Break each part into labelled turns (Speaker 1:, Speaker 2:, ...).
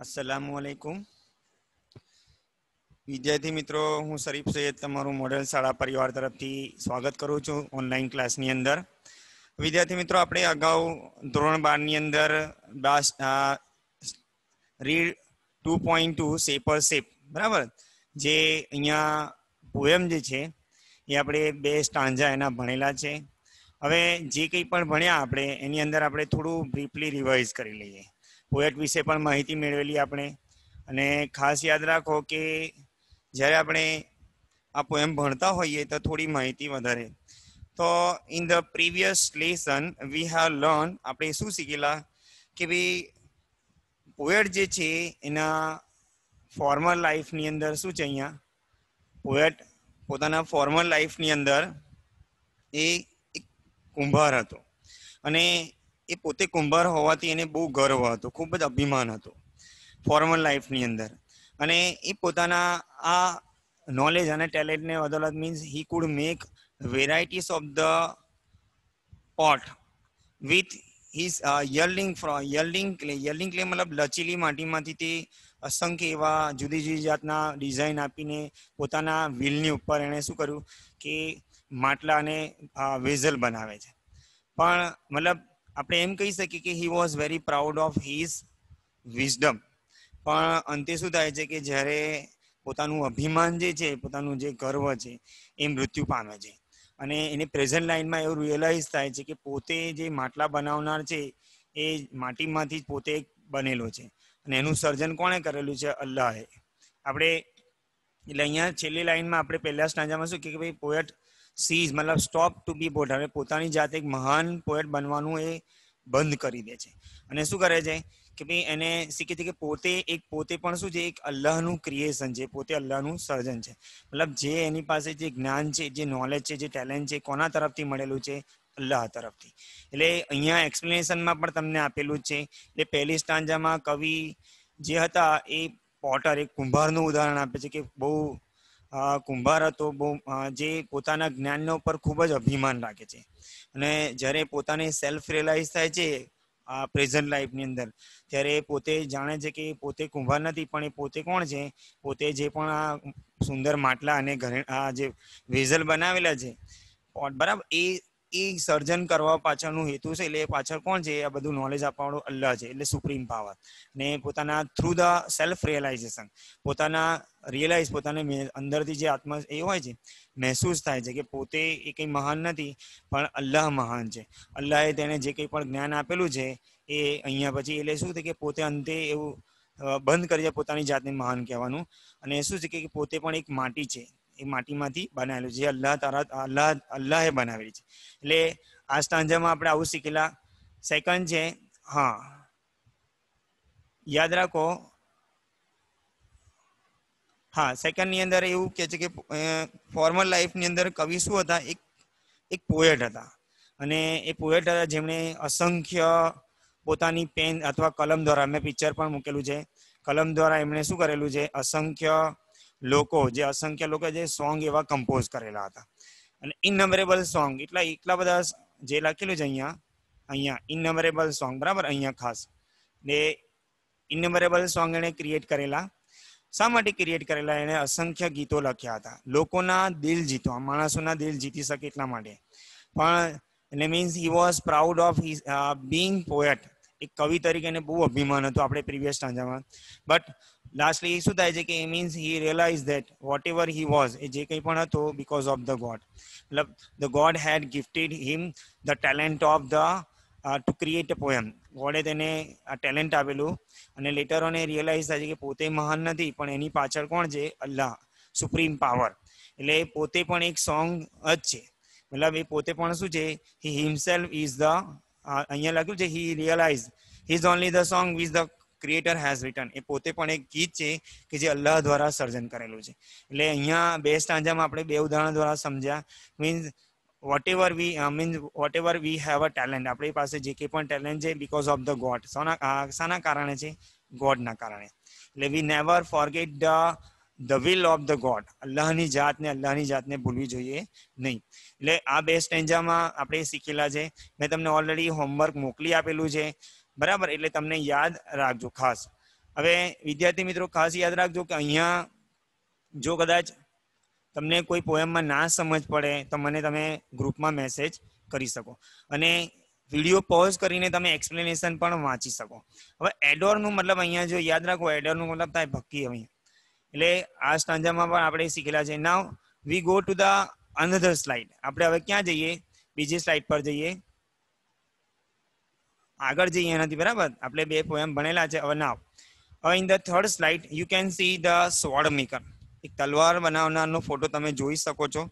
Speaker 1: અસલામુ અલૈકુમ વિદ્યાર્થી મિત્રો, હું શરીફ સૈયદ, તમારું મોડેલ શાળા પરિવાર તરફથી સ્વાગત કરું છું ઓનલાઈન ક્લાસની અંદર. વિદ્યાર્થી મિત્રો, આપણે અગાઉ ધોરણ બારની અંદર રીડ ટુ પોઈન્ટ ટુ સેપર શેપ, બરાબર? જે અહીંયા પોએમ જે છે, એ આપણે બે સ્ટાંજા એના ભણેલા છે. હવે જે કંઈ પણ ભણ્યા આપણે, એની અંદર આપણે થોડું બ્રીફલી રિવાઇઝ કરી લઈએ. પોએટ વિશે પણ માહિતી મેળવેલી આપણે. અને ખાસ યાદ રાખો કે જ્યારે આપણે આ પોએમ ભણતા હોઈએ તો થોડી માહિતી વધારે. તો in the previous lesson we have learn આપણે શું શીખેલા? કે ભાઈ પોએટ જે છે, એના ફોર્મલ લાઈફની અંદર શું છે અહીંયા? પોએટ પોતાના ફોર્મલ લાઈફની અંદર એ એક કુંભાર હતો. અને એ પોતે કુંભાર હોવાથી એને બહુ ગર્વ હતો, ખૂબ જ અભિમાન હતો ફોર્મલ લાઈફની અંદર. અને એ પોતાના આ નોલેજ અને ટેલેન્ટને અદાલત means he could make varieties of the pot with his yearling yearling clay yearling clay મતલબ લચીલી માટીમાંથી તે અસંખ્ય એવા જુદી જુદી જાતના ડિઝાઇન આપીને પોતાના વ્હીલની ઉપર એણે શું કર્યું કે માટલા અને વેઝલ બનાવે છે. પણ મતલબ આપણે એમ કહી શકીએ કે he was very proud of his wisdom પણ અંતે શું થાય છે કે જ્યારે પોતાનું અભિમાન જે છે, પોતાનું જે ગર્વ છે, એ મૃત્યુ પામે છે. અને એને પ્રેઝન્ટ લાઈનમાં એવું રિયલાઇઝ થાય છે કે પોતે જે માટલા બનાવનાર છે, એ માટીમાંથી પોતે બનેલો છે. અને એનું સર્જન કોણે કરેલું છે? અલ્લાહે. આપણે એટલે અહીંયા છેલ્લી લાઈનમાં આપણે પહેલા સ્ટાંજામાં શું કે ભાઈ પોએટ સીઝ મતલબ સ્ટોપ ટુ બી પોટ હવે પોતાની જાતે એક મહાન પોએટ બનવાનું એ બંધ કરી દે છે. અને શું કરે છે કે ભાઈ એને શીખે છે કે પોતે એક પોતે પણ શું છે, એક અલ્લાહનું ક્રિએશન છે, પોતે અલ્લાહનું સર્જન છે. મતલબ જે એની પાસે જે જ્ઞાન છે, જે નોલેજ છે, જે ટેલેન્ટ છે, કોના તરફથી મળેલું છે? અલ્લાહ તરફથી. એટલે અહીંયા એક્સપ્લેનેશનમાં પણ તમને આપેલું જ છે. એટલે પહેલી સ્ટાંજામાં કવિ જે હતા એ પોટર એક કુંભારનું ઉદાહરણ આપે છે કે બહુ કુંભાર હતો, બહુ જે પોતાના જ્ઞાનનો ઉપર ખૂબ જ અભિમાન રાખે છે. અને જ્યારે પોતાને સેલ્ફ રિયલાઇઝ થાય છે આ પ્રેઝન્ટ લાઈફની અંદર, ત્યારે પોતે જાણે છે કે પોતે કુંભાર નથી, પણ એ પોતે કોણ છે? પોતે જે પણ આ સુંદર માટલા અને ઘરે, આ જે વેઝલ બનાવેલા છે બરાબર એ એ સર્જન કરવા પાછળનું હેતુ છે, એટલે પાછળ કોણ છે? આ બધું નોલેજ આપવાનું અલ્લાહ છે, એટલે સુપ્રીમ પાવર ને પોતાના થ્રુ ધ સેલ્ફ રિયલાઇઝેશન પોતાના રિયલાઇઝ પોતાને અંદરથી જે આત્મા એ હોય છે, મહેસૂસ થાય છે કે પોતે એ કંઈ મહાન નથી, પણ અલ્લાહ મહાન છે. અલ્લાહે તેને જે કંઈ પણ જ્ઞાન આપેલું છે, એ અહીંયા પછી એટલે શું છે કે પોતે અંતે એવું બંધ કરી જાય પોતાની જાતને મહાન કહેવાનું. અને શું છે કે પોતે પણ એક માટી છે એ માટીમાંથી બનાવેલું છે. અલ્લાહ તારા, અલ્લાહ, અલ્લાહે બનાવેલી છે. એટલે આ સ્ટાંજામાં આપણે આવું શીખેલા. સેકન્ડ છે, હા. યાદ રાખો. હા સેકન્ડની અંદર એવું કે છે કે ફોર્મલ લાઈફની અંદર કવિ શું હતા? એક એક પોએટ હતા. અને એ પોએટ હતા જેમણે અસંખ્ય પોતાની પેન અથવા કલમ દ્વારા, મેં પિક્ચર પણ મૂકેલું છે. કલમ દ્વારા એમણે શું કરેલું છે? અસંખ્ય લોકો, જે અસંખ્ય લોકો જે સોંગ એવા કમ્પોઝ કરેલા હતા. અને ઇનનમરેબલ સોંગ એટલા એટલા બધા જે લખેલું છે અહીંયા અહીંયા ઇનનમરેબલ સોંગ બરાબર? અહીંયા ખાસ. ને ઇનમરેબલ સોંગ એને ક્રિએટ કરેલા. શા માટે ક્રિએટ કરેલા? એને અસંખ્ય ગીતો લખ્યા હતા. લોકોના દિલ જીતવા માણસોના દિલ જીતી શકે એટલા માટે. પણ એટલે means he was proud of being poet એક કવિ તરીકે એને બહુ અભિમાન હતું આપણે પ્રીવિયસ સ્ટાન્જામાં બટ લાસ્ટલી એ શું થાય છે કે means he realize that whatever he was એ જે કંઈ પણ હતો બિકોઝ ઓફ ધ ગોડ મતલબ the god had gifted him the talent of the to create a poem ગોડે તેને આ ટેલેન્ટ આપેલું અને લેટર ઓને રિયલાઇઝ થાય છે કે પોતે મહાન નથી, પણ એની પાછળ કોણ છે? અલ્લાહ સુપ્રીમ પાવર એટલે પોતે પણ એક સોંગ જ છે. મતલબ એ પોતે પણ શું છે? હી હિમસેલ્ફ ઇઝ ધ અહીંયા લખ્યું છે he realize his only the song with the creator has return એ પોતે પણ એક ગીત છે કે જે અલ્લાહ દ્વારા સર્જન કરેલું છે. એટલે અહીંયા બે સ્ટાંજામાં આપણે બે ઉદાહરણ દ્વારા સમજ્યા. Means whatever we means whatever we have a talent આપણી પાસે જે કંઈ પણ ટેલેન્ટ છે બિકોઝ ઓફ ધ ગોડ શાના શાના કારણે છે? ગોડના કારણે. એટલે we never forget the the will of the god અલ્લાહની જાતને અલ્લાહની જાતને ભૂલવી જોઈએ નહીં. એટલે આ બે સ્ટેન્જામાં આપણે શીખેલા છે. મેં તમને ઓલરેડી હોમવર્ક મોકલી આપેલું છે. બરાબર? એટલે તમને યાદ રાખજો ખાસ. હવે વિદ્યાર્થી મિત્રો, ખાસ યાદ રાખજો કે અહીંયા જો કદાચ તમને કોઈ પોએમમાં ના સમજ પડે, તો મને તમે ગ્રુપમાં મેસેજ કરી શકો. અને વીડિયો પોઝ કરીને તમે એક્સપ્લેનેશન પણ વાંચી શકો. હવે એડોરનું મતલબ અહીંયા જો યાદ રાખો એડોરનું મતલબ થાય ભક્કી અહીંયા એટલે આ સ્ટાંજામાં પણ આપણે શીખેલા છે. Now we go to the another slide આપણે હવે ક્યાં જઈએ? બીજી સ્લાઇડ પર જઈએ. આગળ જઈએ એનાથી, બરાબર? આપણે બે પોએમ ભણેલા છે. હવે નાવ હવે in the third slide you can see the sword maker એક તલવાર બનાવનારનો ફોટો તમે જોઈ શકો છો.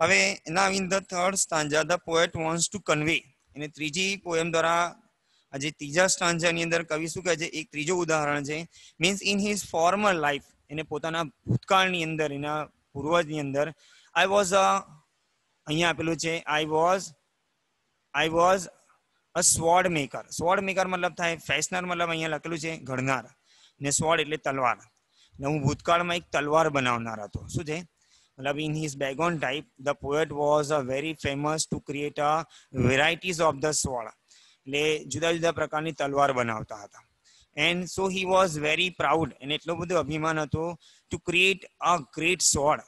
Speaker 1: હવે now in the third stanza the poet wants to convey એને ત્રીજી પોએમ દ્વારા આજે ત્રીજા સ્ટાંજાની અંદર કવિ શું કહે છે? એક ત્રીજો ઉદાહરણ છે. Means in his former life એને પોતાના ભૂતકાળની અંદર, એના પૂર્વજની અંદર આઈ વોઝ અ અહીંયા આપેલું છે I was I was a sword maker sword maker મતલબ થાય ફેશનર મતલબ અહીંયા લખેલું છે, ઘડનાર. ને સ્વોર્ડ એટલે તલવાર. ને હું ભૂતકાળમાં એક તલવાર બનાવનાર હતો. શું છે? મતલબ in his bygone type the poet was a very famous to create a varieties of the sword એટલે જુદા જુદા પ્રકારની તલવાર બનાવતા હતા. And so he was very proud અને એટલો બધો અભિમાન હતો ટુ ક્રિએટ અ ગ્રેટ સોડ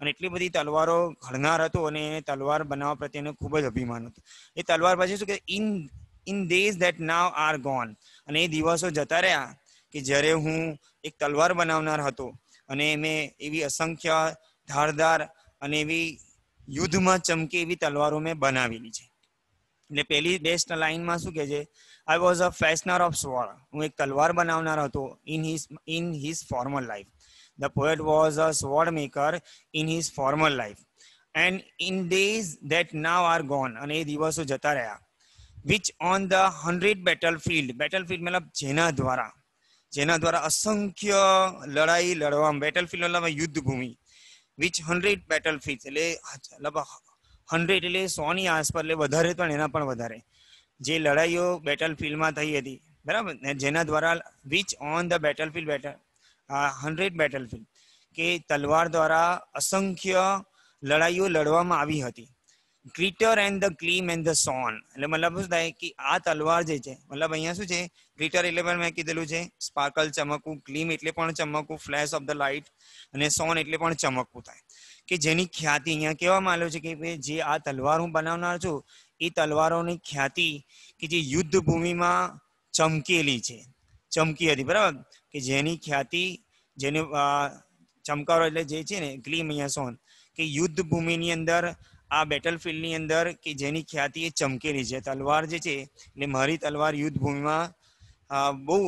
Speaker 1: અને એટલી બધી તલવારો ઘડનાર હતો અને એને તલવાર બનાવવા પ્રત્યેનું ખૂબ જ અભિમાન હતું. એ તલવાર પછી શું કે in in days that now are gone અને એ દિવસો જતા રહ્યા કે જ્યારે હું એક તલવાર બનાવનાર હતો અને મેં એવી અસંખ્ય ધારદાર અને એવી યુદ્ધમાં ચમકે એવી તલવારો મેં બનાવેલી છે. એટલે પહેલી બેસ્ટ લાઈનમાં શું કહે છે? I was a fashioner of sword હું એક તલવાર બનાવનાર હતો in his in his formal life the poet was a sword maker in his formal life and in days that now are gone અને એ દિવસો જતા રહ્યા which on the hundred battlefield battlefield મતલબ જેના દ્વારા જેના દ્વારા અસંખ્ય લડાઈ લડવા બેટલ ફિલ્ડ મતલબ યુદ્ધ ભૂમિ વિચ હંડ્રેડ બેટલ ફિલ્ડ એટલે મતલબ હંડ્રેડ એટલે સોની આસપાસ, એટલે વધારે પણ એના પણ વધારે. જે લડાઈઓ બેટલ ફિલ્ડમાં થઈ હતી, બરાબર? ને જેના દ્વારા which on the battlefield battle hundred battlefield કે તલવાર દ્વારા અસંખ્ય લડાઈઓ લડવામાં આવી હતી. Glitter and the gleam and the shone એટલે મતલબ શું થાય કે આ તલવાર જે છે, મતલબ અહીંયા શું છે? ગ્લિટર એટલે પણ મેં કીધેલું છે સ્પાર્કલ ચમકવું ક્લીમ એટલે પણ ચમકવું ફ્લેશ ઓફ ધ લાઇટ અને સોન એટલે પણ ચમકવું થાય. કે જેની ખ્યાતિ અહીંયા કહેવામાં આવ્યું છે કે જે આ તલવાર હું બનાવનાર છું એ તલવારોની ખ્યાતિ કે જે યુદ્ધ ભૂમિમાં ચમકેલી છે. ચમકી હતી, બરાબર? કે જેની ખ્યાતિ, જેને ચમકારો એટલે જે છે ને, ગ્લીમ અહીંયા સોન, કે યુદ્ધ ભૂમિની અંદર, આ બેટલ ફિલ્ડની અંદર કે જેની ખ્યાતિ એ ચમકેલી છે. તલવાર જે છે, એટલે મારી તલવાર યુદ્ધ ભૂમિમાં બહુ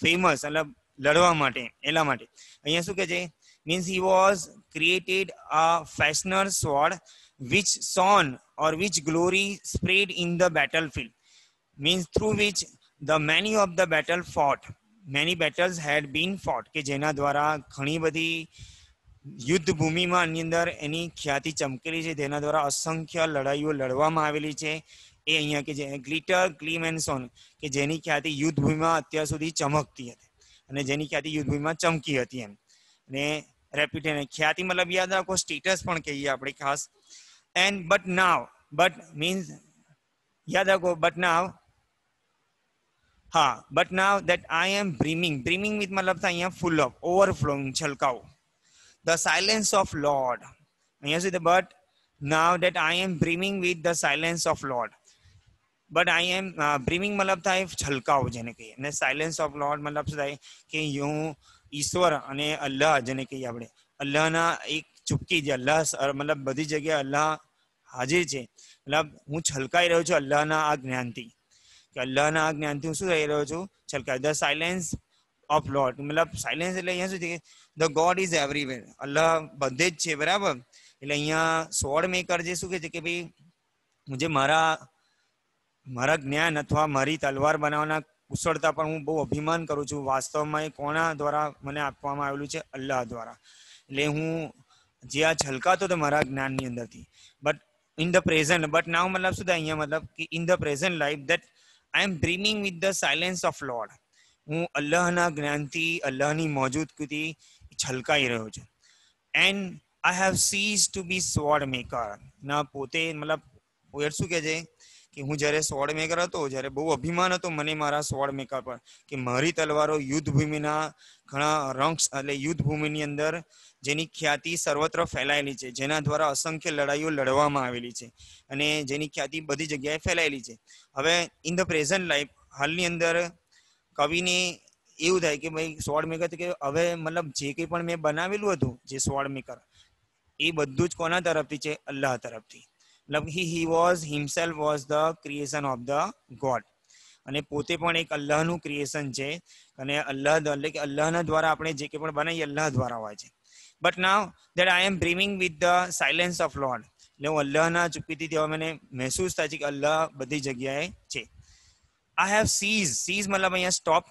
Speaker 1: ફેમસ એટલે લડવા માટે, એના માટે. અહીંયા શું કે છે? Means he was created a fashioner sword which shone or which glory spread in the battlefield. Means through which the many of the battle fought. Many battles had been fought, કે જેના દ્વારા ઘણી બધી યુદ્ધ ભૂમિમાં એની અંદર એની ખ્યાતિ ચમકેલી છે તેના દ્વારા અસંખ્ય લડાઈઓ લડવામાં આવેલી છે. એ અહીંયા કે જે ગ્લિટર, ક્લીમ એન્ડ સોન, કે જેની ખ્યાતિ યુદ્ધ ભૂમિમાં અત્યાર સુધી ચમકતી હતી અને જેની ખ્યાતિ યુદ્ધ ભૂમિમાં ચમકી હતી એમ. અને રેપ્યુટેડ ખ્યાતિ મતલબ યાદ રાખો સ્ટેટસ પણ કહીએ આપણે ખાસ. And but now but means યાદ રાખો બટ નાવ હા but now that I am brimming brimming with મતલબ થાય અહીંયા ફૂલ ઓફ ઓવરફ્લોઈંગ છલકાવ ધ સાયલેન્સ ઓફ લોર્ડ અહીંયા સુધી but now that I am brimming with the silence of Lord. But I am brimming મતલબ થાય છલકાવ જેને કહીએ અને સાયલેન્સ ઓફ લોડ મતલબ શું થાય કે હું ઈશ્વર અને અલ્લાહ જેને કહીએ આપણે અલ્લાહના એક ચૂપકી જે અલ્લાહ મતલબ બધી જગ્યાએ અલ્લાહ હાજર છે. મતલબ હું છલકાઈ રહ્યો છું અલ્લાહના આ જ્ઞાનથી. કે અલ્લાહના આ જ્ઞાનથી હું શું રહી રહ્યો છું? છલકાઈ ધ સાયલેન્સ ઓફ લોર્ડ મતલબ સાયલેન્સ એટલે અહીંયા શું છે the god is everywhere Allah બધે જ છે, બરાબર? એટલે અહીંયા સોળ મેકર જે શું કે છે કે ભાઈ જે મારા મારા જ્ઞાન અથવા મારી તલવાર બનાવવાના કુશળતા પર હું બહુ અભિમાન કરું છું. વાસ્તવમાં એ કોના દ્વારા મને આપવામાં આવેલું છે? અલ્લાહ દ્વારા. એટલે હું જે આ છલકાતો હતો મારા જ્ઞાનની અંદરથી. But in the present but now મતલબ શું થાય અહીંયા મતલબ કે in the present life that I am dreaming with the silence of lord હું અલ્લાહના જ્ઞાનથી, અલ્લાહની મોજૂદગીથી છલકાઈ રહ્યો છું. And I have cease to be sword maker ના પોતે મતલબ શું કહે છે? કે હું જ્યારે સોળ મેકર હતો, જ્યારે બહુ અભિમાન હતો મને મારા સોળ મેકર પર, કે મારી તલવારો યુદ્ધ ભૂમિના ઘણા રંક્ષ એટલે યુદ્ધ ભૂમિની અંદર જેની ખ્યાતિ સર્વત્ર ફેલાયેલી છે, જેના દ્વારા અસંખ્ય લડાઈઓ લડવામાં આવેલી છે અને જેની ખ્યાતિ બધી જગ્યાએ ફેલાયેલી છે. હવે ઇન ધ પ્રેઝન્ટ લાઈફ હાલની અંદર કવિને એવું થાય કે ભાઈ સોળ મેકર કે હવે મતલબ જે કંઈ પણ મેં બનાવેલું હતું, જે સોળ મેકર એ બધું જ કોના તરફથી છે? અલ્લાહ તરફથી. He he was himself was the creation of the god અને પોતે પણ એક અલ્લાહનું ક્રિએશન છે. અને અલ્લાહ એટલે કે અલ્લાહના દ્વારા આપણે જે કંઈ પણ બનાવીએ અલ્લાહ દ્વારા હોય છે. But now that I am dreaming with the silence of lord એટલે હું અલ્લાહના ચૂપીથી તેવા મને મહેસૂસ થાય છે કે અલ્લાહ બધી જગ્યાએ છે. આઈ હેવ સીઝ સીઝ મતલબ અહીંયા stop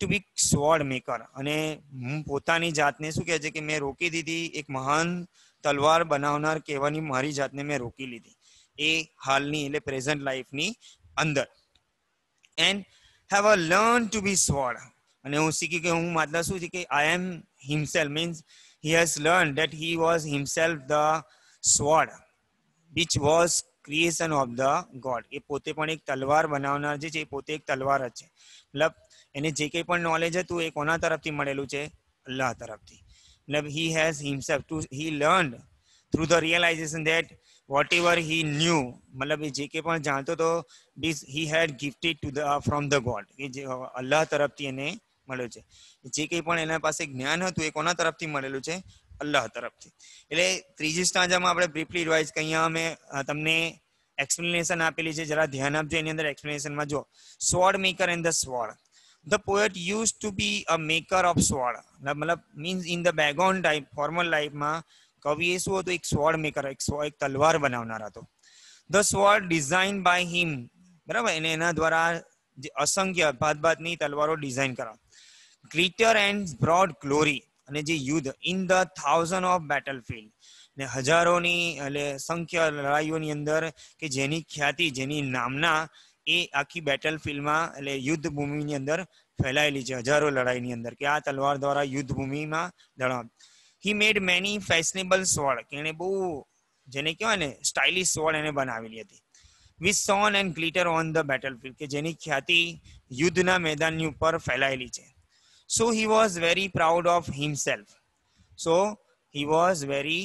Speaker 1: to be sword maker અને હું પોતાની જાતને શું કહે છે કે મેં રોકી દીધી, એક મહાન તલવાર બનાવનાર કહેવાની મારી જાતને મેં રોકી લીધી. એ હાલની એટલે પ્રેઝન્ટ લાઈફની અંદર. And have a learn to be sword અને હું શીખી કે હું મતલબ શું છે કે I am himself means he has learn that he was himself the sword which was creation of the god એ પોતે પણ એક તલવાર બનાવનાર જે છે એ પોતે એક તલવાર જ છે. મતલબ એને જે કંઈ પણ નોલેજ હતું, એ કોના તરફથી મળેલું છે? અલ્લાહ તરફથી. મતલબ he has himself to he learn through the realization that whatever he knew મતલબ જે કંઈ પણ જાણતો હતો this he had gifted to the from the god કે જે અલ્લાહ તરફથી એને મળ્યું છે જે કંઈ પણ એના પાસે જ્ઞાન હતું એ કોના તરફથી મળેલું છે અલ્લાહ તરફથી એટલે ત્રીજી સ્ટાંજામાં આપણે બ્રીફલી રિવાઇઝ કે અહીંયા અમે તમને એક્સપ્લેનેશન આપેલી છે જરા ધ્યાન આપજો એની અંદર એક્સપ્લેનેશનમાં જો sword maker and the sword the poet used to be a maker of sword. મતલબ means in the background type formal લાઈફમાં કવિએ શું હતો, એક સ્વોર્ડ મેકર એક એક તલવાર બનાવનાર હતો. The sword design by him બરાબર? એને એના દ્વારા જે અસંખ્ય ભાત ભાતની તલવારો ડિઝાઇન કરા ગ્લિટર એન્ડ બ્રોડ ગ્લોરી અને જે યુદ્ધ in the thousand of battlefield ને હજારોની, એટલે સંખ્ય લડાઈઓની અંદર કે જેની ખ્યાતિ, જેની નામના એ આખી બેટલ ફિલ્ડમાં એટલે યુદ્ધ ભૂમિની અંદર ફેલાયેલી છે, હજારો લડાઈની અંદર, કે આ તલવાર દ્વારા યુદ્ધ ભૂમિમાં લડવા he made many fashionable sword કે એને બહુ જેને કહેવાય ને સ્ટાઇલિશ સ્વોર્ડ એને બનાવેલી હતી with shone and glitter on the battlefield કે જેની ખ્યાતિ યુદ્ધના મેદાનની ઉપર ફેલાયેલી છે so he was very proud of himself so he was very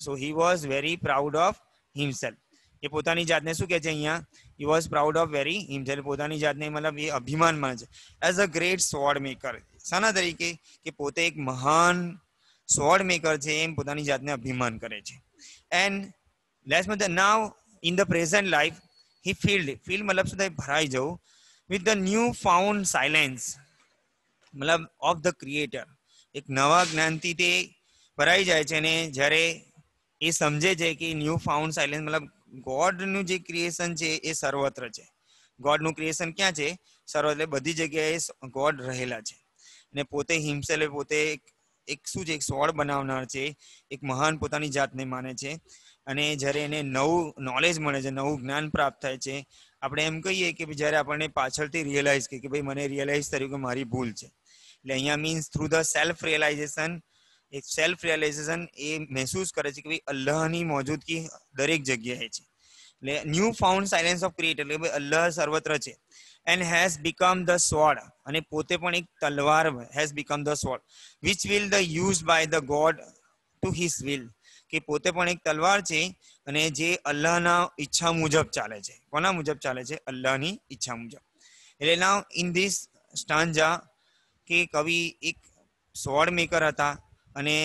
Speaker 1: so he was very proud of himself એ પોતાની જાતને શું કહે છે અહીંયા he was proud of very himself પોતાની જાતને મતલબ એ અભિમાન માને છે as a great sword maker શાના તરીકે કે પોતે એક મહાન સ્વોર્ડ મેકર છે, એમ પોતાની જાતને અભિમાન કરે છે. એન્ડ લેસ મત now in the present life he filled filled મતલબ શું થાય? ભરાઈ જવું. With the new found silence મતલબ ઓફ ધ ક્રિએટર એક નવા જ્ઞાનથી તે ભરાઈ જાય છે અને જ્યારે એ સમજે છે કે ન્યૂ ફાઉન્ડ સાયલેન્સ મતલબ ગોડનું જે ક્રિએશન છે, એ સર્વત્ર છે. ગોડનું ક્રિએશન ક્યાં છે? સર્વત્ર બધી જગ્યાએ ગોડ રહેલા છે. અને પોતે હિમસેલે પોતે એક શું છે એક સોળ બનાવનાર છે. એક મહાન પોતાની જાતને માને છે. અને જ્યારે એને નવું નોલેજ મળે છે, નવું જ્ઞાન પ્રાપ્ત થાય છે, આપણે એમ કહીએ કે જ્યારે આપણને પાછળથી રિયલાઇઝ કે ભાઈ મને રિયલાઇઝ થયું કે મારી ભૂલ છે. એટલે અહીંયા means through the self realization એક સેલ્ફ રિયલાઇઝેશન એ મહેસૂસ કરે છે કે ભાઈ અલ્લાહની મોજૂદગી દરેક જગ્યાએ છે. એટલે new found silence of creator એટલે ભાઈ અલ્લાહ સર્વત્ર છે. And has become the sword અને પોતે પણ એક તલવાર has become the sword which will the use by the god to his will કે પોતે પણ એક તલવાર છે અને જે અલ્લાહના ઈચ્છા મુજબ ચાલે છે. કોના મુજબ ચાલે છે? અલ્લાહની ઈચ્છા મુજબ. એટલે નાવ ઇન ધીસ સ્ટાન્જા કે કવિ એક સ્વોર્ડ મેકર હતા અને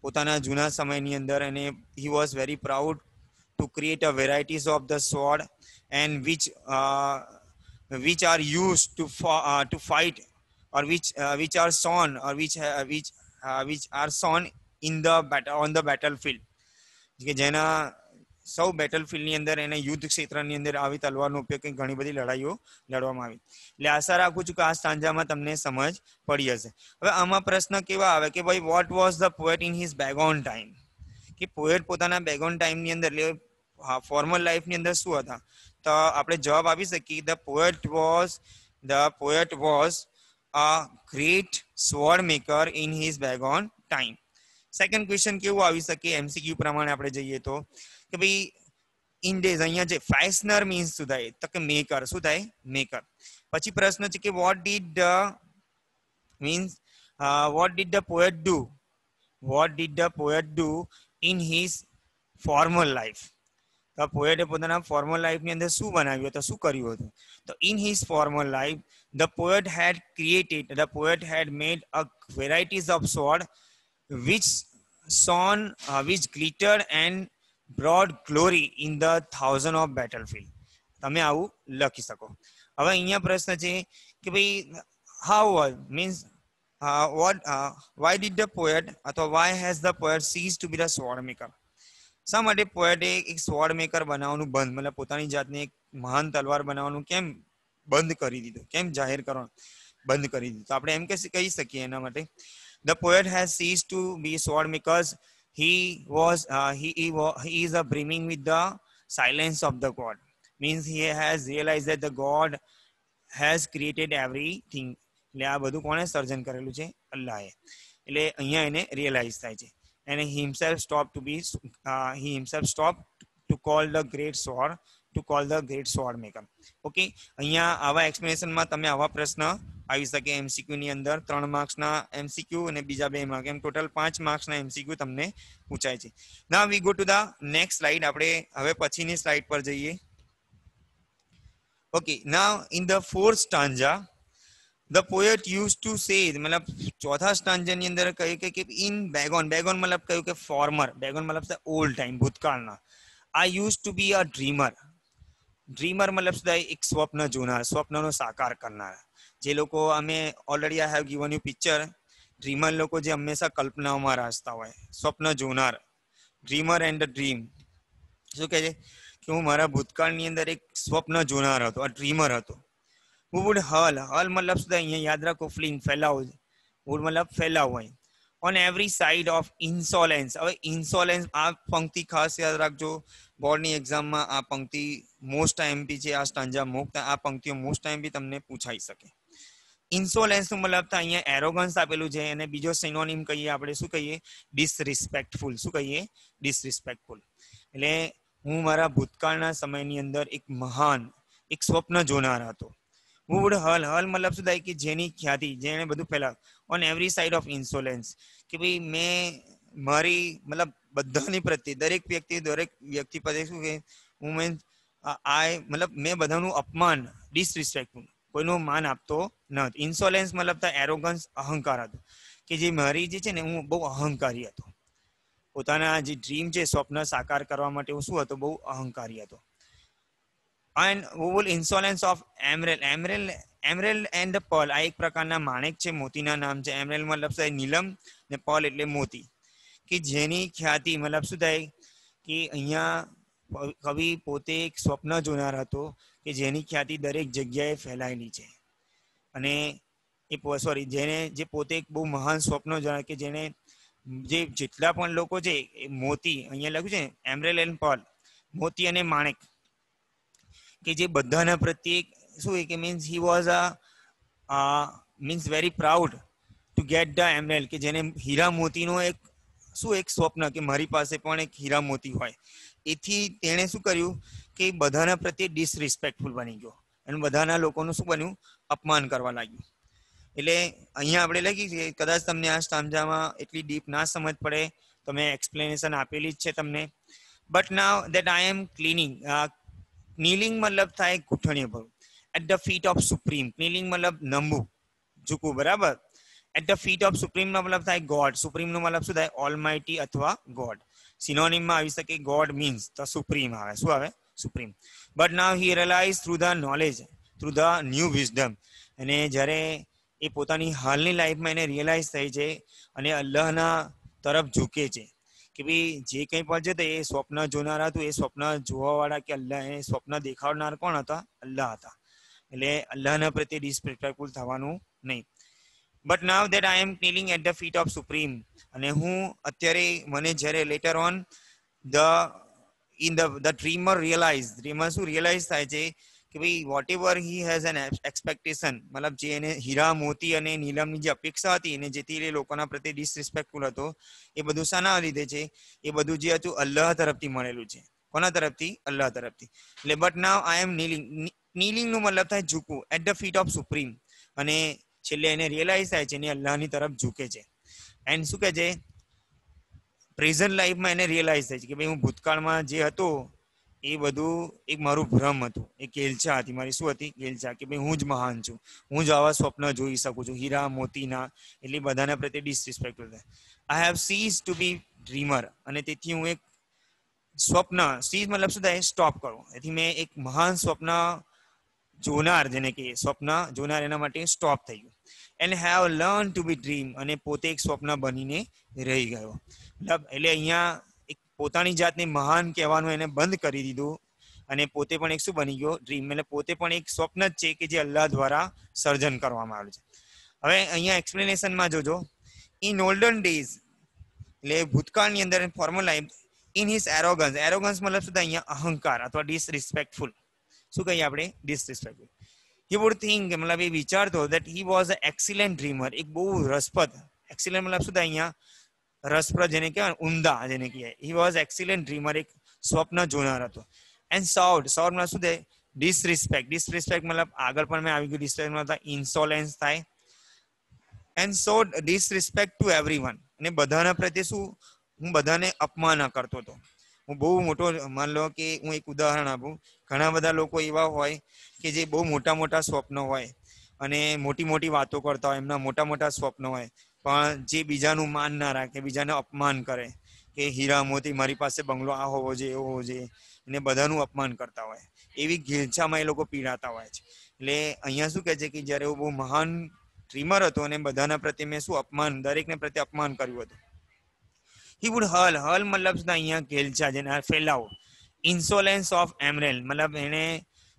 Speaker 1: પોતાના જૂના સમયની અંદર અને he was very proud to create a varieties of the sword and which which are used to uh, to fight or which uh, which are sown or which uh, which uh, which are sown in the battle on the battlefield. કે જેના સૌ બેટલફિલ્ડની અંદર એને યુદ્ધ ક્ષેત્રની અંદર આવી તલવારનો ઉપયોગ કરી ઘણી બધી લડાઈઓ લડવામાં આવી. એટલે આશા રાખું છું કે આ સાંજામાં તમને સમજ પડી હશે. હવે આમાં પ્રશ્ન કેવા આવે કે ભાઈ what was the poet in his bygone time કે પોએટ પોતાના બેગોન ટાઈમની અંદર એટલે ફોર્મલ લાઈફની અંદર શું હતા? તો આપણે જવાબ આપી શકીએ the poet was the poet was a great sword maker in his bygone time second question કેવું આવી શકે? એમસીક્યુ પ્રમાણે આપણે જઈએ તો. કે ભાઈ ઇન ડેઝ અહીંયા જે ફાઇસનર મીન્સ શું થાય? તો કે મેકર શું થાય? મેકર પછી પ્રશ્ન છે કે what did means what did the poet do what did the poet do in his formal life તો પોએટે પોતાના ફોર્મલ લાઈફની અંદર શું બનાવ્યું હતું? શું કર્યું હતું? તો in his formal life the poet had created the poet had made a varieties of sword which shone which glitter and broad glory in the thousand of battlefield તમે આવું લખી શકો. હવે અહીંયા પ્રશ્ન છે કે ભાઈ how means what why did the poet અથવા why has the poet cease to be the sword maker શા માટે પોએટે એક સ્વોર્ડ મેકર બનાવવાનું બંધ? મતલબ પોતાની જાતને એક મહાન તલવાર બનાવવાનું કેમ બંધ કરી દીધું? કેમ જાહેર કરવાનું બંધ કરી દીધું? તો આપણે એમ કહી શકીએ એના માટે. The poet has cease to be sword makers he was he he, a is with the with of the god the he has has the god has created everything એટલે આ બધું કોણે સર્જન કરેલું છે? અલ્લાહે. એટલે અહીંયા એને રિયલાઇઝ થાય છે. And he himself stopped to be uh, he himself stopped to call the great sword to call the great sword maker. Okay અહીંયા આવા એક્સપ્લેનેશનમાં તમે આવા પ્રશ્ન આવી શકે એમસીક્યુ ની અંદર. ત્રણ માર્ક્સના એમસીક્યુ અને બીજા બે માર્ક એમ ટોટલ પાંચ માર્ક્સના એમસીક્યુ તમને પૂછાય છે. ના we go to the next slide આપણે હવે પછીની સ્લાઇડ પર જઈએ. ઓકે ના in the fourth stanza the poet use to say મતલબ ચોથા સ્ટાન્જા ની અંદર કહ્યું કે ઇન બેગોન બેગોન મતલબ કહ્યું કે ફોર્મર બેગોન મતલબ ઓલ્ડ ટાઈમ ભૂતકાળના I use to be a dreamer dreamer મતલબ શું એક સ્વપ્ન જોનાર સ્વપ્નનો સાકાર કરનાર જે લોકો અમે already I have given you picture dreamer લોકો જે હંમેશા કલ્પનાઓમાં રાજતા હોય સ્વપ્ન જોનાર ડ્રીમર એન્ડ ધ ડ્રીમ શું કહે છે કે હું મારા ભૂતકાળની અંદર એક સ્વપ્ન જોનાર હતો આ ડ્રીમર હતો વુડ હલ હલ મતલબ શું અહીંયા યાદ રાખો, ફ્લિંગ, ફેલાવો વુડ મતલબ ફેલાવો હોય on every side of insolence હવે ઇન્સોલેન્સ આ પંક્તિ ખાસ યાદ રાખજો. બોર્ડની એક્ઝામમાં આ પંક્તિ મોસ્ટ એમપી છે, આ સ્ટાન્જા મુક્ત, આ પંક્તિઓ મોસ્ટ બી તમને પૂછાઈ શકે. ઇન્સોલેન્સનું મતલબ અહીંયા એરોગન્સ આપેલું છે અને બીજો સિનોનિમ કહીએ આપણે, શું કહીએ? ડિસરિસ્પેક્ટફુલ શું કહીએ? ડિસરિસ્પેક્ટફુલ એટલે હું મારા ભૂતકાળના સમયની અંદર એક મહાન, એક સ્વપ્ન જોનાર હતો. વુડ હલ હલ મતલબ શું થાય કે જેની ખ્યાતિ જેને બધું ફેલાવ્યું. On every side of insolence કે ભાઈ મેં મારી, મતલબ બધાની પ્રત્યે, દરેક વ્યક્તિ દરેક વ્યક્તિ પ્રત્યે શું કે હું આય મતલબ મેં બધાનું અપમાન ડિસરિસ્પેક્ટફુલ કોઈનું માન આપતો નથી. ઇન્સોલેન્સ મતલબ એરોગન્સ અહંકાર હતો. કે જે મારી જે છે ને, હું બહુ અહંકારી હતો. પોતાના જે ડ્રીમ છે, સ્વપ્ન સાકાર કરવા માટે હું શું હતો? બહુ અહંકારી હતો. And oval insolence of emerald emerald emerald and pearl આ એક પ્રકારના માણેક છે, મોતીના નામ છે. એમરેલ મતલબ નીલમ ને પર્લ એટલે મોતી. કે જેની ખ્યાતિ મતલબ શું થાય? કે અહીંયા કવિ પોતે એક સ્વપ્ન જોનાર હતો કે જેની ખ્યાતિ દરેક જગ્યાએ ફેલાયેલી છે. અને એ સોરી જેને, જે પોતે એક બહુ મહાન સ્વપ્ન જોનાર કે જેને જે જેટલા પણ લોકો છે, એ મોતી, અહીંયા લખ્યું છે એમરેલ એન્ડ પર્લ મોતી અને માણેક. કે જે બધાના પ્રત્યે શું કે means he was a means very proud to get the emerald કે જેને હીરા મોતીનો એક શું એક સ્વપ્ન કે મારી પાસે પણ એક હીરા મોતી હોય. એથી તેણે શું કર્યું કે બધાના પ્રત્યે ડિસરિસ્પેક્ટફુલ બની ગયો અને બધાના લોકોનું શું બન્યું? અપમાન કરવા લાગ્યું. એટલે અહીંયા આપણે લખી છીએ કદાચ તમને આ સ્ટામજામાં એટલી ડીપ ના સમજ પડે, તો મેં એક્સપ્લેનેશન આપેલી જ છે તમને. But now that I am kneeling kneeling મતલબ થાય ઘૂંટણીએ ભરવું at the feet of supreme kneeling મતલબ નમવું. ઝૂકવું, બરાબર? At the feet of supreme નો મતલબ થાય ગોડ સુપ્રીમ નો મતલબ શું થાય? ઓલમાઇટી અથવા ગોડ સિનોનિમમાં આવી શકે ગોડ મીન્સ ધ સુપ્રીમ આવે. શું આવે? Supreme but now he realize through the knowledge through the new wisdom અને જ્યારે એ પોતાની હાલની લાઈફમાં એને રિયલાઇઝ થઈ છે અને અલ્લાહના તરફ ઝૂકે છે કે ભાઈ જે કંઈ પણ છે એ સ્વપ્ન જોનાર હતું, એ સ્વપ્ન જોવાવાળા કે અલ્લાહ, એ સ્વપ્ન દેખાડનાર કોણ હતા? અલ્લાહ હતા. એટલે અલ્લાહના પ્રત્યે ડિસરિસ્પેક્ટફુલ થવાનું નહીં. But now that I am kneeling at the feet of supreme અને હું અત્યારે મને જ્યારે later on the in the the dreamer realize dreamer શું રિયલાઇઝ થાય છે? કે ભાઈ whatever he has an expectation મતલબ જે એને હીરા, મોતી અને નીલમની જે અપેક્ષા હતી અને જેથી એ લોકોના પ્રત્યે ડિસરિસ્પેક્ટફુલ હતો, એ બધું શાના લીધે છે, એ બધું જે હતું અલ્લાહ તરફથી મળેલું છે. કોના તરફથી? અલ્લાહ તરફથી. એટલે બટ નાવ આઈ એમ નીલિંગ નીલિંગનું મતલબ થાય ઝૂકવું at the feet of supreme અને છેલ્લે એને રિયલાઇઝ થાય છે, એને અલ્લાહની તરફ ઝૂકે છે. એન્ડ શું કહે છે? પ્રેઝન્ટ લાઈફમાં એને રિયલાઇઝ થાય છે કે ભાઈ, હું ભૂતકાળમાં જે હતો એ બધું એક મારું ભ્રમ હતું. એ કેલચા હતી. મારી શું હતી? કેલચા કે ભાઈ હું જ મહાન છું. હું જ આવા સ્વપ્ન જોઈ શકું છું. હીરા મોતીના એટલે બધાના પ્રત્યે disrespect I have cease to be dreamer અને તેથી હું એક સ્વપ્ન સીઝ મતલબ શું થાય? સ્ટોપ કરો. એથી મેં એક મહાન સ્વપ્ન જોનાર, જેને કે સ્વપ્ન જોનાર એના માટે સ્ટોપ થઈ ગયું. And have learn to be dream અને પોતે એક સ્વપ્ન બનીને રહી ગયો. મતલબ એટલે અહીંયા પોતાની જાતને મહાન કહેવાનું એને બંધ કરી દીધું અને પોતે પણ એક શું બની ગયો? ડ્રીમ એટલે પોતે પણ એક સ્વપ્ન જ છે કે જે અલ્લાહ દ્વારા સર્જન કરવામાં આવ્યું છે. હવે અહીંયા એક્સપ્લેનેશનમાં જોજો. ઇન ઓલ્ડન ડેઝ એટલે ભૂતકાળની અંદર formal in his arrogance arrogance મતલબ શું? અહીંયા અહંકાર અથવા ડિસરિસ્પેક્ટફુલ શું કહીએ આપણે? ડિસરિસ્પેક્ટફુલ હી વુડ થિંક મતલબ એ વિચારતો that he was excellent dreamer એક બહુ રસપ્રદ. એક્સિલન્ટ મતલબ શું? અહીંયા રસપ્રદ જેને કહેવાય ઉમદા જેને કહેવાય. હી વોઝ એક્સિલન્ટ ડ્રીમર એક સ્વપ્ન જોનાર હતો. એન્ડ સાઉડ સાઉડમાં શું થાય? ડિસરિસ્પેક્ટ ડિસરિસ્પેક્ટ મતલબ આગળ પણ મેં આવી ગયું ડિસરિસ્પેક્ટ ઇન્સોલેન્સ થાય. And so disrespect to everyone અને બધાના પ્રત્યે શું? હું બધાને અપમાન કરતો હતો. હું બહુ મોટો, માન લો કે હું એક ઉદાહરણ આપું. ઘણા બધા લોકો એવા હોય કે જે બહુ મોટા મોટા સ્વપ્નો હોય અને મોટી મોટી વાતો કરતા હોય, એમના મોટા મોટા સ્વપ્નો હોય. પણ જે બીજાનું માન ના રાખે, બીજાને અપમાન કરે, કે હીરા મોતી મારી પાસે બંગલો આ હોવો જોઈએ એવો હોવો જોઈએ એને બધાનું અપમાન કરતા હોય. એવી ઘેલછામાં એ લોકો પીડાતા હોય છે. એટલે અહીંયા શું કહે છે કે જ્યારે એવું બહુ મહાન ડ્રીમર હતો અને બધાના પ્રત્યે મેં શું અપમાન, દરેકને પ્રત્યે અપમાન કર્યું હતું. હી વુડ હલ હલ મતલબ અહીંયા ઘેલછા જેને ફેલાવો. ઇન્સોલેન્સ ઓફ એમરેલ મતલબ એને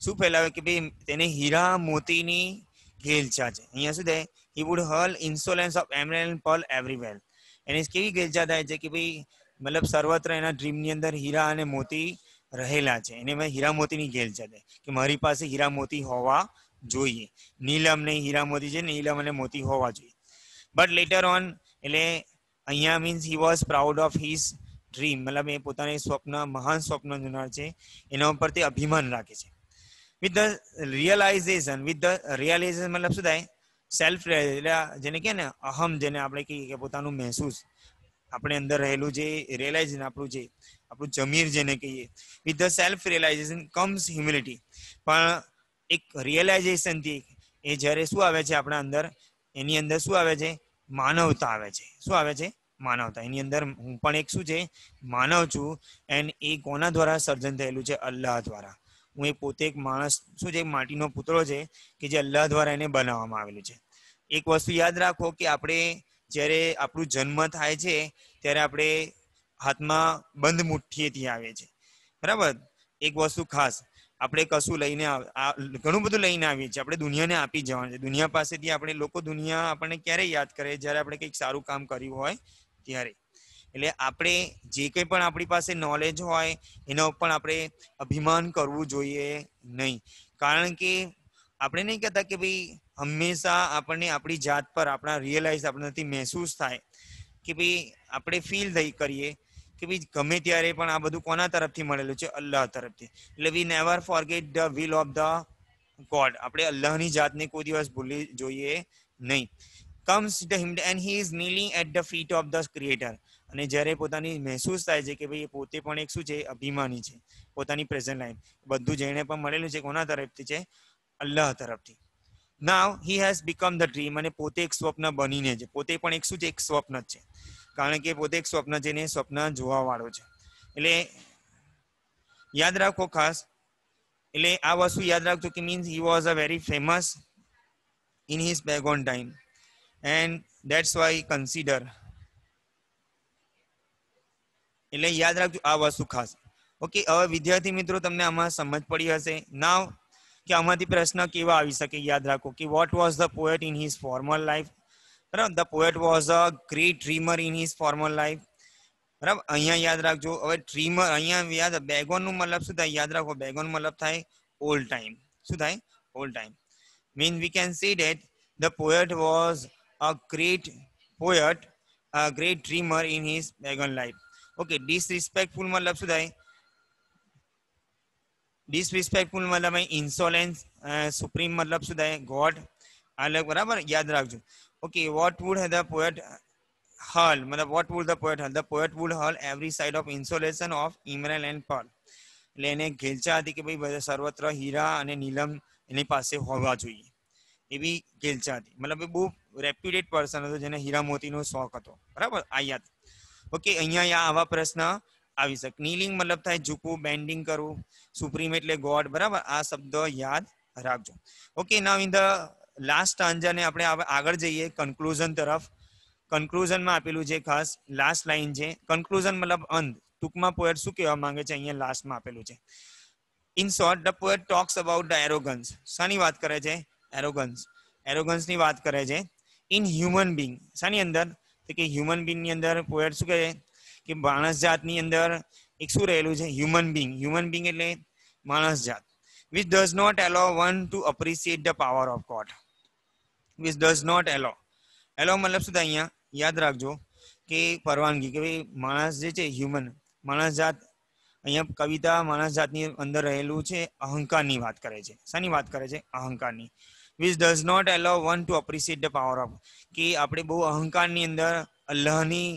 Speaker 1: શું ફેલાવે કે ભાઈ, તેને હીરા મોતીની ઘેલછા છે. અહીંયા શું થાય? He would hurl insolence of emerald pall everywhere એને કેવી ગેરજા થાય છે કે ભાઈ, મતલબ સર્વત્ર એના ડ્રીમની અંદર હીરા અને મોતી રહેલા છે. એને હીરા મોતીની ઘેલચા થાય. કે મારી પાસે હીરા મોતી હોવા જોઈએ. નીલમ નહીં, હીરા મોતી છે, નીલમ અને મોતી હોવા જોઈએ. બટ લેટર ઓન એટલે અહીંયા means he was proud of his dream મતલબ એ પોતાની સ્વપ્ન, મહાન સ્વપ્ન જોનાર છે. એના ઉપર તે અભિમાન રાખે છે. With the realization with the realization મતલબ શું થાય? સેલ્ફ એટલે જેને કે ને, અહમ જેને આપણે કહીએ કે પોતાનું મહેસૂસ. આપણે અંદર રહેલું જે રિયલાઇઝેશન આપણું જે, આપણું જમીર જેને કહીએ. With the self realization comes humility પણ એક રિયલાઇઝેશનથી એ જ્યારે શું આવે છે આપણા અંદર? એની અંદર શું આવે છે? માનવતા આવે છે. શું આવે છે? માનવતા. એની અંદર હું પણ એક શું છે? માનવ છું. એન્ડ એ કોના દ્વારા સર્જન થયેલું છે? અલ્લાહ દ્વારા. હું એ પોતે એક માણસ શું છે માટીનો પુતળો છે, કે જે અલ્લાહ દ્વારા એને બનાવવામાં આવેલું છે. એક વસ્તુ યાદ રાખો કે આપણે જ્યારે આપણું જન્મ થાય છે, ત્યારે આપણે હાથમાં બંધ મુઠ્ઠીએથી આવે છે બરાબર? એક વસ્તુ ખાસ. આપણે કશું લઈને ઘણું બધું લઈને આવીએ છીએ. આપણે દુનિયાને આપી જવાનું છે. દુનિયા પાસેથી આપણે લોકો દુનિયા આપણને ક્યારે યાદ કરે? જ્યારે આપણે કંઈક સારું કામ કર્યું હોય, ત્યારે. એટલે આપણે જે કંઈ પણ આપણી પાસે નોલેજ હોય, એના ઉપર આપણે અભિમાન કરવું જોઈએ નહીં. કારણ કે આપણે નહીં કહેતા કે ભાઈ હંમેશા આપણને આપણી જાત પર, આપણા રિયલાઇઝ આપણાથી મહેસૂસ થાય કે ભાઈ આપણે ફીલ થઈ કરીએ કે ભાઈ ગમે ત્યારે પણ આ બધું કોના તરફથી મળેલું છે? અલ્લાહ તરફથી. એટલે we never forget the will of the god આપણે અલ્લાહની જાતને કોઈ દિવસ ભૂલી જોઈએ નહીં. Comes the him and he is kneeling at the feet of the creator અને જ્યારે પોતાની મહેસૂસ થાય છે કે ભાઈ પોતે પણ એક શું છે, અભિમાની છે, પોતાની પ્રેઝન્ટ લાઈફ બધું જેને પણ મળેલું છે કોના તરફથી છે? અલ્લાહ તરફથી. Now he has become the dream અને પોતે એક સ્વપ્ન બનીને છે. પોતે પણ એક શું છે? એક સ્વપ્ન જ છે. કારણ કે પોતે એક સ્વપ્ન છે ને સ્વપ્ન જોવા વાળો છે. એટલે યાદ રાખો ખાસ, એટલે આ વસ્તુ યાદ રાખજો કે means he was a very famous in his bygone time and that's why consider એટલે યાદ રાખજો, આ વસ્તુ ખાસ. ઓકે હવે વિદ્યાર્થી મિત્રો, તમને આમાં સમજ પડી હશે. નાવ કે આમાંથી પ્રશ્ન કેવા આવી શકે, યાદ રાખો કે what was the poet in his formal life બરાબર? The poet was a great dreamer in his formal life બરાબર? અહીંયા યાદ રાખજો, હવે ડ્રીમર અહીંયા યાદ બેગોનનું મતલબ શું થાય? યાદ રાખો બેગોન મતલબ થાય ઓલ્ડ ટાઈમ શું થાય? Old time mean we can see that the poet was a great poet a great dreamer in his bygone life okay disrespectful મતલબ શું થાય? ડિસરિસ્પેક્ટફુલ મતલબ ઇન્સોલેન્સ સુપ્રીમ મતલબ શું થાય? ગોડ આ બરાબર? યાદ રાખજો. Okay what would the poet hurl મતલબ what would the poet hurl the poet would hurl every side of insolation of emerald and pearl એટલે એને ઘેલચા હતી કે ભાઈ સર્વત્ર હીરા અને નીલમ એની પાસે હોવા જોઈએ. એવી ઘેલચા હતી. મતલબ બહુ રેપ્યુટેડ પર્સન હતો જેને હીરા મોતીનો શોખ હતો. બરાબર? આ યાદ ઓકે અહીંયા આવા પ્રશ્ન આવી શકે. નીલિંગ મતલબ થાય ઝૂકવું બેન્ડિંગ કરવું સુપ્રીમ એટલે ગોડ બરાબર? આ શબ્દ યાદ રાખજો. Okay now in the last આન્સરને આપણે આગળ જઈએ કન્ક્લુઝન તરફ. કન્ક્લુઝનમાં આપેલું છે ખાસ લાસ્ટ લાઈન છે. કન્ક્લુઝન મતલબ અંત. ટૂંકમાં પોએટ શું કહેવા માંગે છે? અહીંયા લાસ્ટમાં આપેલું છે. In short the poet talks about the arrogance શાની વાત કરે છે? એરોગન્સ એરોગન્સની વાત કરે છે. ઇન હ્યુમન બિંગ શાની અંદર? કે હ્યુમન બિંગની અંદર પોએટ શું કહે કે માણસ જાતની અંદર એક શું રહેલું છે? હ્યુમન બિંગ હ્યુમન બિંગ એટલે માણસ જાત. Which does not allow one to appreciate the power of god which does not allow allow મતલબ શું થાય અહીંયા? યાદ રાખજો કે પરવાનગી, કે ભાઈ માણસ જે છે હ્યુમન માણસ જાત, અહીંયા કવિતા માણસ જાતની અંદર રહેલું છે, અહંકારની વાત કરે છે. શાની વાત કરે છે? અહંકારની. Which does not allow one to appreciate the power of કે આપણે બહુ અહંકારની અંદર અલ્લાહની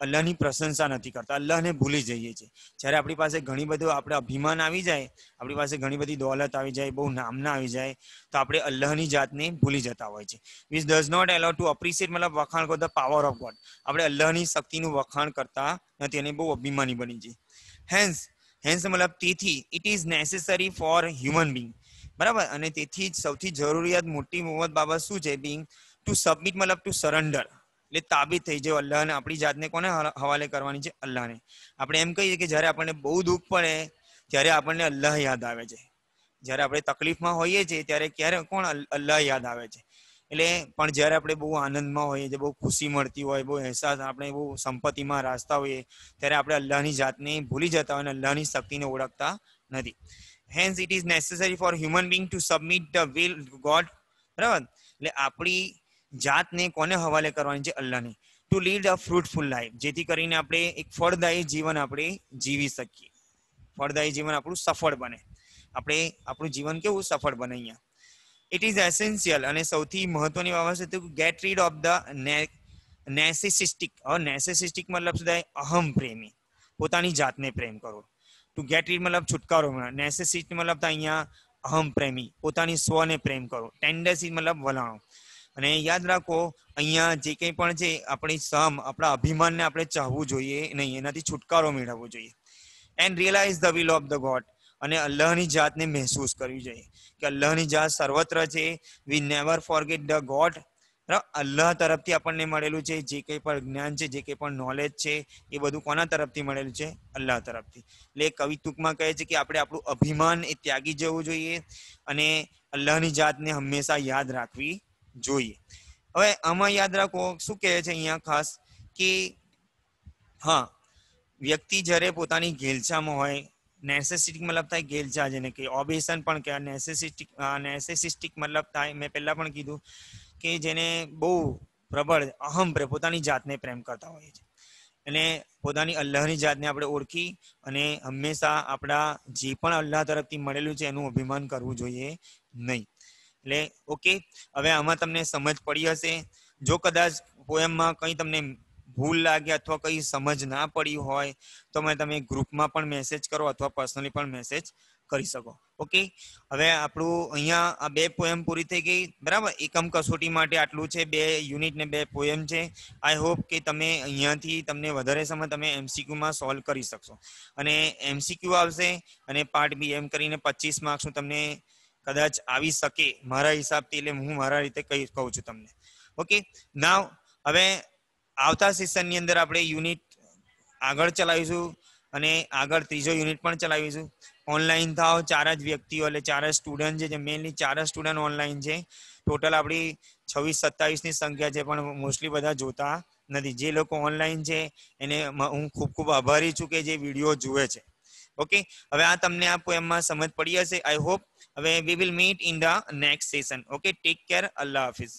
Speaker 1: અલ્લાહની પ્રશંસા નથી કરતા અલ્લાહને ભૂલી જઈએ છીએ જ્યારે આપણી પાસે ઘણી બધું આપણે અભિમાન આવી જાય આપણી પાસે ઘણી બધી દોલત આવી જાય બહુ નામના આવી જાય તો આપણે અલ્લાહની જાતને ભૂલી જતા હોય છે which does not allow to appreciate મતલબ વખાણ કરો ધ પાવર ઓફ ગોડ આપણે અલ્લાહની શક્તિનું વખાણ કરતા નથી અને બહુ અભિમાની બની છે હેન્સ હેન્સ મતલબ તેથી it is necessary for human being બરાબર? અને તેથી સૌથી જરૂરિયાત મોટી મુહમ્મદ બાબત શું છે? બિંગ ટુ સબમિટ મતલબ ટુ સરેન્ડર એટલે તાબિત થઈ જાય અલ્લાહને, આપણી જાતને કોને હવાલે કરવાની છે? અલ્લાહને. આપણે એમ કહીએ કે જ્યારે આપણને બહુ દુઃખ પડે, ત્યારે આપણને અલ્લાહ યાદ આવે છે. જ્યારે આપણે તકલીફમાં હોઈએ છીએ, ત્યારે ક્યારે કોણ અલ્લાહ યાદ આવે છે? એટલે પણ જ્યારે આપણે બહુ આનંદમાં હોઈએ છીએ, બહુ ખુશી મળતી હોય, બહુ અહેસાસ, આપણે બહુ સંપત્તિમાં રાસ્તા હોઈએ, ત્યારે આપણે અલ્લાહની જાતને ભૂલી જતા હોય અને અલ્લાહની શક્તિને ઓળખતા નથી. Hence it is necessary for human being to submit the will god બરાબર? એટલે આપણી જાતને કોને હવાલે કરવાની? છે અલ્લાહને. To lead a fruitful life જેથી કરીને આપણે એક ફળદાયી જીવન આપણે જીવી શકીએ. ફળદાયી જીવન આપણું સફળ બને. આપણે આપણું જીવન કેવું સફળ બને અહીંયા. ઇટ ઇઝ એસેન્શિયલ અને સૌથી મહત્વની બાબત છે get rid of the narcissistic હવે નેસેસિસ્ટિક મતલબ શું અહમ પ્રેમી. પોતાની જાતને પ્રેમ કરો. ટુ ગેટ ઇટ મતલબ. છુટકારો નેસેસિટ મતલબ અહીંયા અહમ પ્રેમી. પોતાની સ્વને પ્રેમ કરો. ટેન્ડસી મતલબ વલણો. અને યાદ રાખો, અહીંયા જે કંઈ પણ છે, આપણી સમ આપણા અભિમાનને આપણે ચાહવું જોઈએ નહીં. એનાથી છુટકારો મેળવવો જોઈએ. And realize the will of the god અને અલ્લાહની જાતને મહેસૂસ કરવી જોઈએ. કે અલ્લાહની જાત સર્વત્ર છે. We never forget the god Allah તરફથી આપણને મળેલું છે, જે કંઈ પણ જ્ઞાન છે, જે કંઈ પણ નોલેજ છે, એ બધું કોના તરફથી મળેલું છે? અલ્લાહ તરફથી. એટલે કવિ ટૂંકમાં કહે છે કે આપણે આપણું અભિમાન એ ત્યાગી જવું જોઈએ અને અલ્લાહની જાતને હંમેશા યાદ રાખવી જોઈએ. હવે આમાં યાદ રાખો, શું કહે છે અહીંયા ખાસ? કે હા, વ્યક્તિ જ્યારે પોતાની ઘેલછામાં હોય નેસેસિટિક મતલબ થાય ઘેલછા જેને કે ઓબેશન પણ કહેવાય. નેસેસિસ્ટિક નેસેસિસ્ટિક મતલબ થાય. મેં પહેલા પણ કીધું. કે જેને બહુ પ્રબળ, અહમ પ્રેમ પોતાની જાતને પ્રેમ કરતા હોય છે અને પોતાની અલ્લાહની જાતને આપણે ઓળખી અને હંમેશા આપણા જે પણ અલ્લાહ તરફથી મળેલું છે એનું અભિમાન કરવું જોઈએ નહીં. એટલે ઓકે, હવે આમાં તમને સમજ પડી હશે. જો કદાચ પોએમમાં કંઈ તમને ભૂલ લાગે અથવા કંઈ સમજ ના પડી હોય, તો મેં તમે ગ્રુપમાં પણ મેસેજ કરો અથવા પર્સનલી પણ મેસેજ કરી શકો. ઓકે હવે આપણું અહીંયા આ બે પોએમ પૂરી થઈ ગઈ. બરાબર? એકમ કસોટી માટે આટલું છે. બે યુનિટ ને બે પોએમ છે. આઈ હોપ કે તમે અહીંયાથી તમને વધારે સમય તમે એમસીક્યુમાં સોલ્વ કરી શકશો. અને એમસીક્યુ આવશે અને પાર્ટ બી એમ કરીને પચીસ માર્ક્સનું તમને કદાચ આવી શકે મારા હિસાબથી, એટલે હું મારા રીતે કહી કહું છું તમને. ઓકે નાવ હવે આવતા સેશનની અંદર આપણે યુનિટ આગળ ચલાવીશું અને આગળ ત્રીજો યુનિટ પણ ચલાવીશું. ઓનલાઈન થાવ, ચાર જ વ્યક્તિઓ, એટલે ચાર જ સ્ટુડન્ટ છે, જે મેઇનલી ચાર જ સ્ટુડન્ટ ઓનલાઈન છે. ટોટલ આપણી છવ્વીસ સત્તાવીસની સંખ્યા છે, પણ મોસ્ટલી બધા જોતા નથી. જે લોકો ઓનલાઈન છે, એને હું ખૂબ ખૂબ આભારી છું કે જે વીડિયો જુએ છે. ઓકે હવે આ તમને આ પોએમમાં સમજ પડી હશે. આઈ હોપ હવે we will meet in the next session okay take care Allah Hafiz